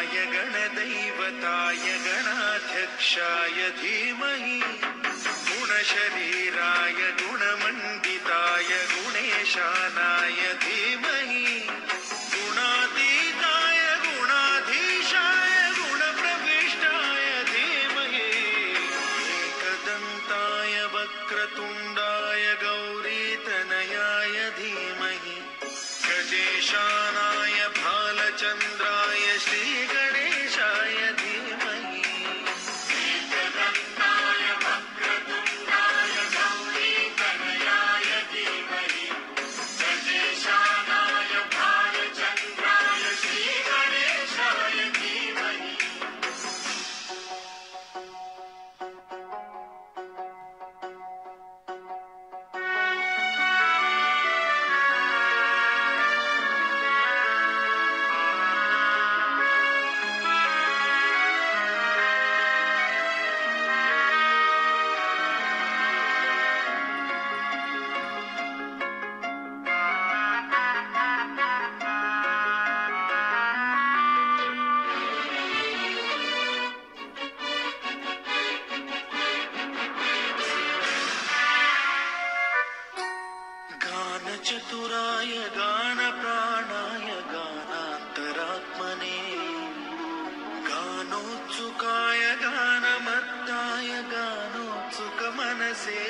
गणाय गणदैवताय गणाध्यक्षाय धीमहि। गुणशरीराय गुणमण्डिताय गुणेशानाय धीमहि। गुणातीताय गुणाधीशाय गुणप्रविष्टाय धीमहि। एकदन्ताय वक्रतुण्डाय गौरीतनयाय धीमहि। गजेशानाय மனசே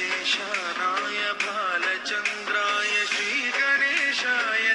ेषराय बालचन्द्राय श्रीगणेशाय